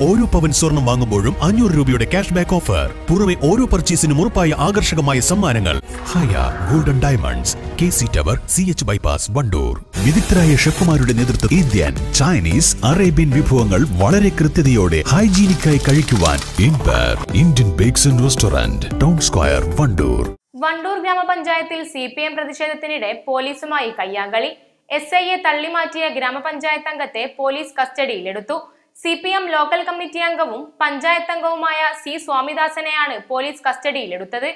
ഓരോ പവൻ സ്വർണം വാങ്ങുമ്പോഴും അഞ്ഞൂറ് രൂപയുടെ ക്യാഷ് ബാക്ക് ഓഫർ പുറമെ ഓരോ പർച്ചേസിനും ഉറപ്പായ ആകർഷകമായ സമ്മാനങ്ങൾ. ഹയ golden diamonds K C tower C H bypass Wandoor വിദഗ്ധരായ ഷെഫുമാരുടെ നേതൃത്വം ഇന്ത്യൻ ചൈനീസ് അറേബ്യൻ വിഭവങ്ങൾ വളരെ കൃത്യതയോടെ ഹൈജീനിക്കായി കഴിക്കുവാൻ ഇൻപർ Indian bakes and restaurant town square Wandoor Wandoor ഗ്രാമപഞ്ചായത്തിൽ സി പി എം പ്രതിഷേധത്തിനിടെ പോലീസുമായി കയ്യാങ്കളി. എസ് ഐയെ തള്ളിമാറ്റിയ ഗ്രാമപഞ്ചായത്ത് അംഗത്തെ പോലീസ് കസ്റ്റഡിയിലെടുത്തു. C P M local committee അംഗവും പഞ്ചായത്ത് അംഗവുമായ സി സ്വാമിദാസനെയാണ് പോലീസ് കസ്റ്റഡിയിലെടുത്തത്.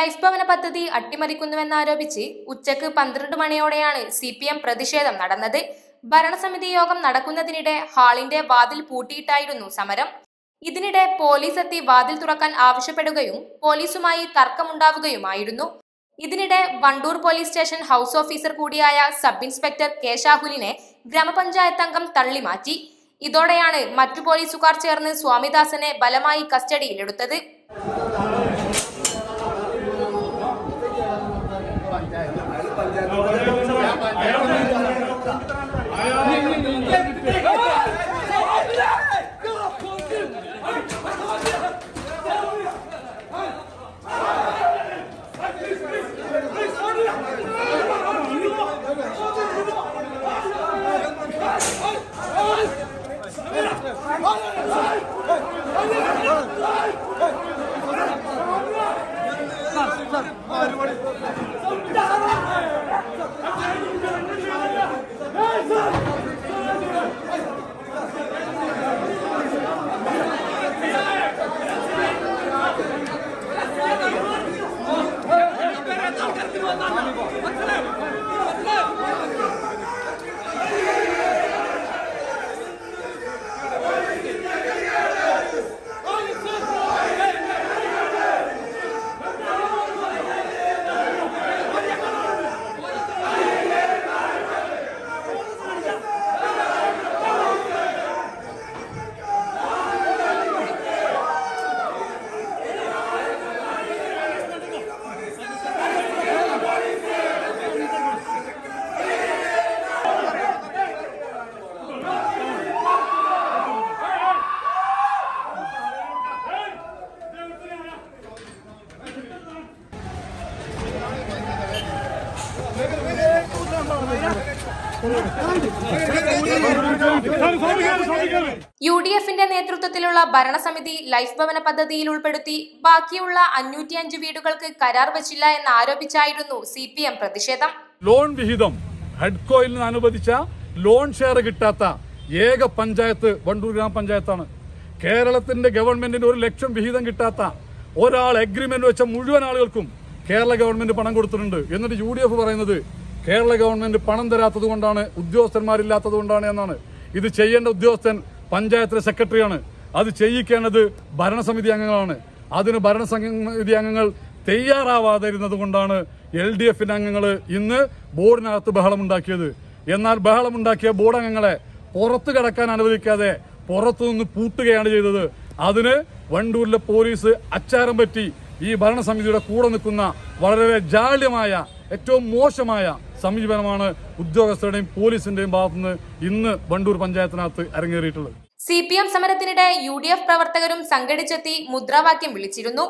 ലൈഫ് ഭവന പദ്ധതി അട്ടിമറിക്കുന്നുവെന്നാരോപിച്ച് ഉച്ചയ്ക്ക് പന്ത്രണ്ട് മണിയോടെയാണ് സി പി എം പ്രതിഷേധം നടന്നത്. ഭരണസമിതി യോഗം നടക്കുന്നതിനിടെ ഹാളിന്റെ വാതിൽ പൂട്ടിയിട്ടായിരുന്നു സമരം. ഇതിനിടെ പോലീസ് എത്തി വാതിൽ തുറക്കാൻ ആവശ്യപ്പെടുകയും പോലീസുമായി തർക്കമുണ്ടാവുകയുമായിരുന്നു. ഇതിനിടെ Wandoor police station house officer കൂടിയായ സബ് ഇൻസ്പെക്ടർ കെ ഷാഹുലിനെ ഗ്രാമപഞ്ചായത്ത് അംഗം തള്ളിമാറ്റി ഇതോടെയാണ് മറ്റു പോലീസുകാർ ചേർന്ന് സ്വാമിദാസനെ ബലമായി കസ്റ്റഡിയിലെടുത്തത്. Sir, sir, everybody. U D എഫിന്റെ നേതൃത്വത്തിലുള്ള ഭരണസമിതി ലൈഫ് ഭവന പദ്ധതിയിൽ ഉൾപ്പെടുത്തി ബാക്കിയുള്ള അഞ്ഞൂറ്റിയഞ്ച് വീടുകൾക്ക് കരാർ വച്ചില്ല എന്ന് ആരോപിച്ചായിരുന്നു സി പി എം പ്രതിഷേധം. ലോൺ വിഹിതം ഹെഡ്കോയിൽ നിന്ന് അനുവദിച്ച ലോൺ ഷെയർ കിട്ടാത്ത ഏക പഞ്ചായത്ത് വണ്ടൂർ ഗ്രാമപഞ്ചായത്താണ്. കേരളത്തിന്റെ ഗവൺമെന്റിന് ഒരു ലക്ഷം വിഹിതം കിട്ടാത്ത ഒരാൾ അഗ്രിമെന്റ് വെച്ച മുഴുവൻ ആളുകൾക്കും കേരള ഗവൺമെന്റ് പണം കൊടുത്തിട്ടുണ്ട്. എന്നിട്ട് യു പറയുന്നത് കേരള ഗവൺമെന്റ് പണം തരാത്തത് കൊണ്ടാണ് ഉദ്യോഗസ്ഥന്മാരില്ലാത്തത് കൊണ്ടാണ് എന്നാണ്. ഇത് ചെയ്യേണ്ട ഉദ്യോഗസ്ഥൻ പഞ്ചായത്തിലെ സെക്രട്ടറിയാണ്. അത് ചെയ്യിക്കേണ്ടത് ഭരണസമിതി അംഗങ്ങളാണ്. അതിന് ഭരണസമിതി അംഗങ്ങൾ തയ്യാറാവാതിരുന്നത് കൊണ്ടാണ് എൽ ഡി എഫിന്റെ അംഗങ്ങൾ ഇന്ന് ബോർഡിനകത്ത് ബഹളമുണ്ടാക്കിയത്. എന്നാൽ ബഹളമുണ്ടാക്കിയ ബോർഡ് അംഗങ്ങളെ പുറത്തു കടക്കാൻ അനുവദിക്കാതെ പുറത്തുനിന്ന് പൂട്ടുകയാണ് ചെയ്തത്. അതിന് വണ്ടൂരിലെ പോലീസ് അച്ചാരം പറ്റി ഈ ഭരണസമിതിയുടെ കൂടെ നിൽക്കുന്ന വളരെ ജാള്യമായ ഏറ്റവും മോശമായ സമീപനമാണ് ഉദ്യോഗസ്ഥരുടെയും പോലീസിന്റെയും ഭാഗത്തുനിന്ന് ഇന്ന് ബണ്ടൂർ പഞ്ചായത്തിനകത്ത് അരങ്ങേറിയിട്ടുള്ളത്. സി പി എം സമരത്തിനിടെ യു ഡി എഫ് പ്രവർത്തകരും സംഘടിച്ചെത്തി മുദ്രാവാക്യം വിളിച്ചിരുന്നു.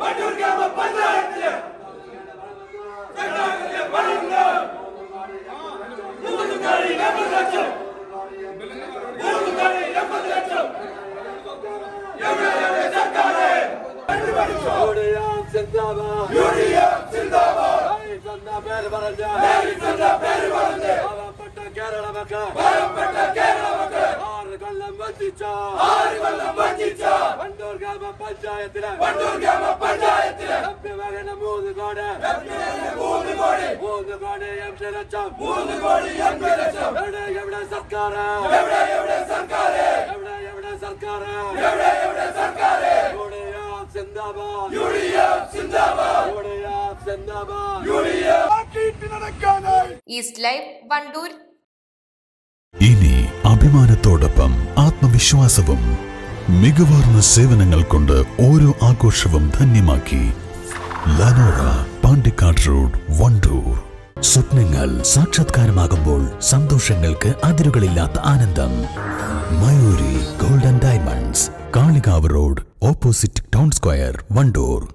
வண்டூர் கிராம பஞ்சாயத்தில் மூன்று கோடி எண்பது லட்சம் மூன்று கோடி எண்பது லட்சம் ஆறு கல்லம் வச்சிச்சா ஆறு கல்லம் வச்சிச்சா പഞ്ചായത്തിലെ. വണ്ടൂർ ഗ്രാമപഞ്ചായത്തിലെ ലഭ്യമാകുന്ന മൂന്ന് കോടി. മൂന്ന് കോടി. മൂന്ന് കോടി എൺപത് ലക്ഷം. മൂന്ന് കോടി എൺപത് ലക്ഷം. എവിടെ എവിടെ സർക്കാർ എവിടെ എവിടെ സർക്കാർ എവിടെ എവിടെ സർക്കാർ എവിടെ എവിടെ സർക്കാർ യുഡിഎഫ് സിന്ദാബാദ്. യുഡിഎഫ് സിന്ദാബാദ്. യുഡിഎഫ് സിന്ദാബാദ്. യുഡിഎഫ്. നടക്കാനായി. East Live Wandoor. ഇനി അഭിമാനത്തോടൊപ്പം ആത്മവിശ്വാസവും മികവാർന്ന സേവനങ്ങൾ കൊണ്ട് ഓരോ ആഘോഷവും ധന്യമാക്കി. ലനോറ പാണ്ടിക്കാട് റോഡ് വണ്ടൂർ സ്വപ്നങ്ങൾ സാക്ഷാത്കാരമാകുമ്പോൾ സന്തോഷങ്ങൾക്ക് അതിരുകളില്ലാത്ത ആനന്ദം. Mayuri golden diamonds Kalikavu road opposite town square Wandoor